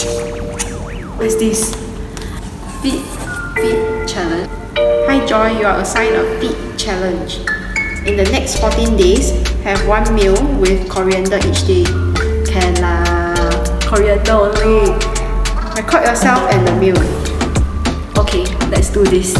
What's this? Feed, feed challenge. Hi Joy, you are assigned a feed challenge. In the next 14 days, have one meal with coriander each day. Can lah, coriander only. Record yourself and the meal. Okay, let's do this.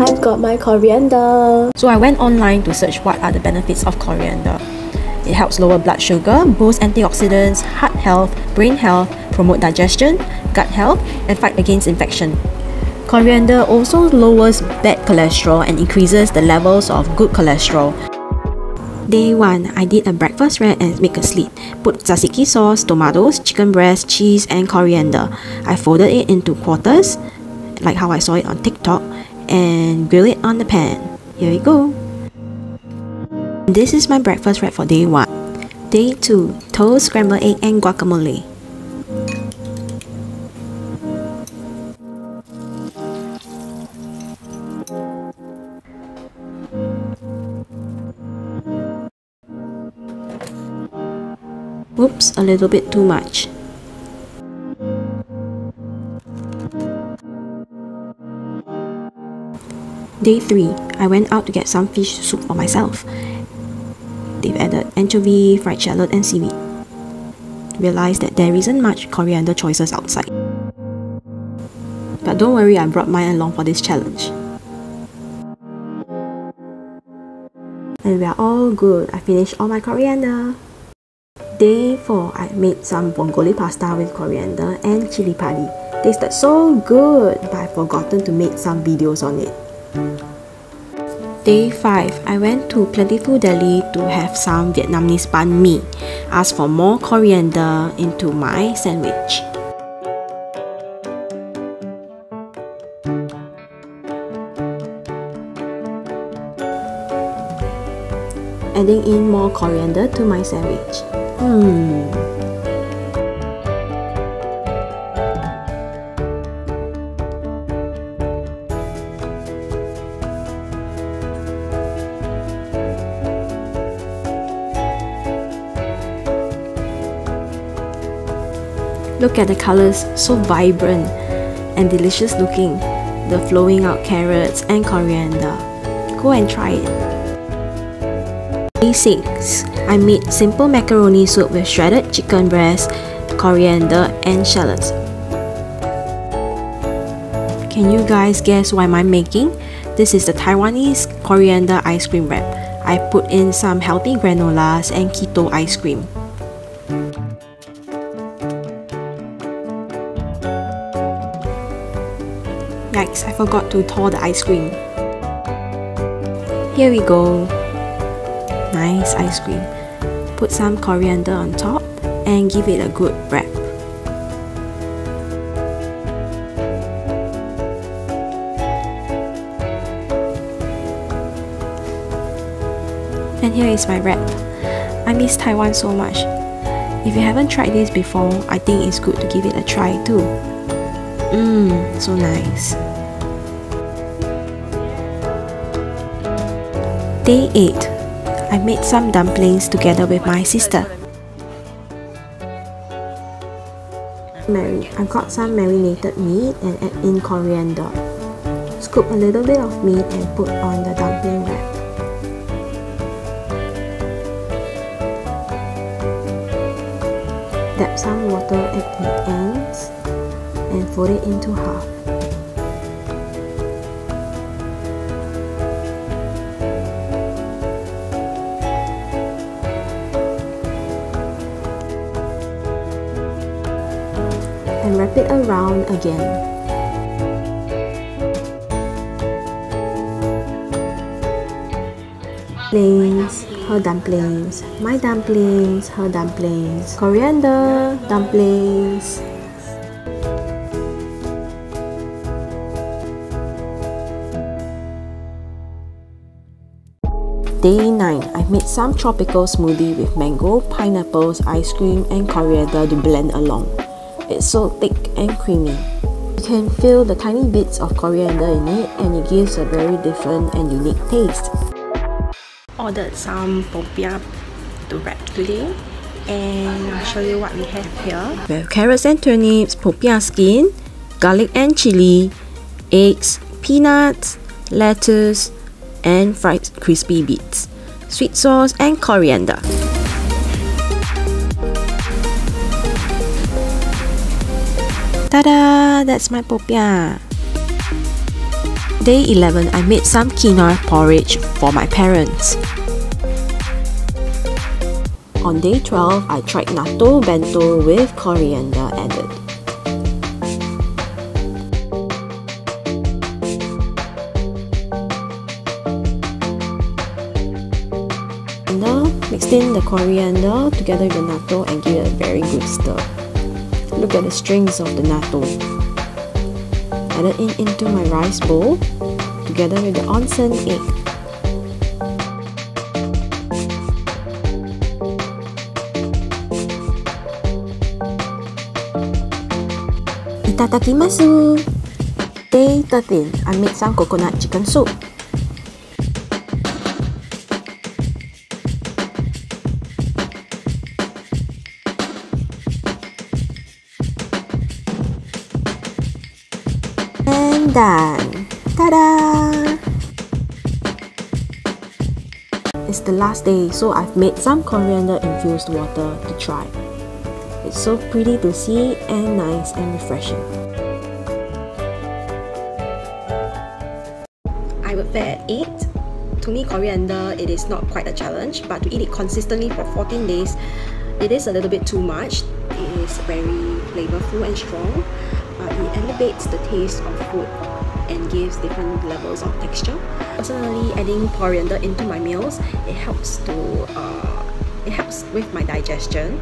I've got my coriander. So I went online to search what are the benefits of coriander. It helps lower blood sugar, boost antioxidants, heart health, brain health, promote digestion, gut health, and fight against infection. Coriander also lowers bad cholesterol and increases the levels of good cholesterol. Day 1, I did a breakfast wrap and make a slit. Put tzatziki sauce, tomatoes, chicken breast, cheese, and coriander. I folded it into quarters, like how I saw it on TikTok, and grill it on the pan. Here we go. This is my breakfast wrap for day 1. Day 2, toast, scrambled egg, and guacamole. Oops, a little bit too much. Day 3, I went out to get some fish soup for myself. They've added anchovy, fried shallot, and seaweed. Realized that there isn't much coriander choices outside. But don't worry, I brought mine along for this challenge. And we are all good. I finished all my coriander. Day 4, I made some vongole pasta with coriander and chili padi. Tasted so good, but I've forgotten to make some videos on it. Day 5, I went to Plentiful Deli to have some Vietnamese banh mi. Asked for more coriander into my sandwich. Adding in more coriander to my sandwich. Hmm. Look at the colors, so vibrant and delicious looking. The flowing out carrots and coriander. Go and try it. Day 6. I made simple macaroni soup with shredded chicken breast, coriander, and shallots. Can you guys guess what I'm making? This is the Taiwanese coriander ice cream wrap. I put in some healthy granolas and keto ice cream. Yikes, I forgot to thaw the ice cream. Here we go. Nice ice cream. Put some coriander on top and give it a good wrap. And here is my wrap. I miss Taiwan so much. If you haven't tried this before, I think it's good to give it a try too. Mmm, so nice. Day 8. I made some dumplings together with my sister. I got some marinated meat and add in coriander. Scoop a little bit of meat and put on the dumpling wrap. Dab some water at the ends and fold it into half. Wrap it around again. Dumplings, her dumplings, my dumplings, her dumplings, coriander, dumplings. Day 9, I made some tropical smoothie with mango, pineapples, ice cream, and coriander to blend along. It's so thick and creamy. You can feel the tiny bits of coriander in it and it gives a very different and unique taste. ordered some popiah to wrap today and I'll show you what we have here. We have carrots and turnips, popiah skin, garlic and chili, eggs, peanuts, lettuce, and fried crispy beets, sweet sauce and coriander. Tada! That's my popiah. Day 11, I made some quinoa porridge for my parents. On day 12, I tried natto bento with coriander added. Mixed in the coriander together with the natto and give it a very good stir. Look at the strings of the natto. Add it in into my rice bowl together with the onsen egg. Itadakimasu! Day 13, I made some coconut chicken soup. Done! Ta-da! It's the last day, so I've made some coriander infused water to try. It's so pretty to see and nice and refreshing. I would fare at 8. To me, coriander, it is not quite a challenge, but to eat it consistently for 14 days, it is a little bit too much. It is very flavorful and strong, it elevates the taste of food and gives different levels of texture. Personally, adding coriander into my meals, it helps to uh, it helps with my digestion.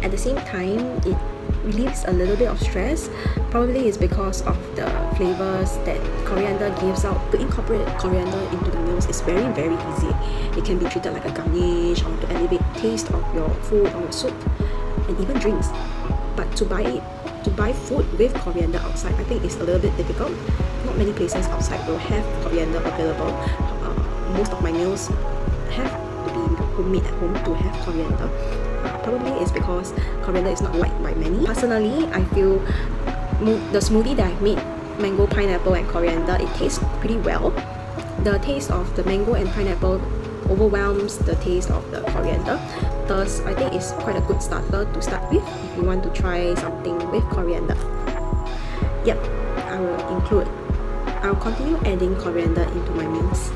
At the same time it relieves a little bit of stress. Probably it's because of the flavors that coriander gives out. To incorporate coriander into the meals is very very easy. It can be treated like a garnish or to elevate taste of your food or your soup and even drinks. But to buy it to buy food with coriander outside I think it's a little bit difficult not many places outside will have coriander available uh, most of my meals have to be homemade at home to have coriander probably it's because coriander is not liked by many. Personally, I feel the smoothie that I've made, mango, pineapple and coriander, it tastes pretty well. The taste of the mango and pineapple overwhelms the taste of the coriander. Thus, I think it's quite a good starter to start with if you want to try something with coriander. Yep, I will include, I'll continue adding coriander into my meals.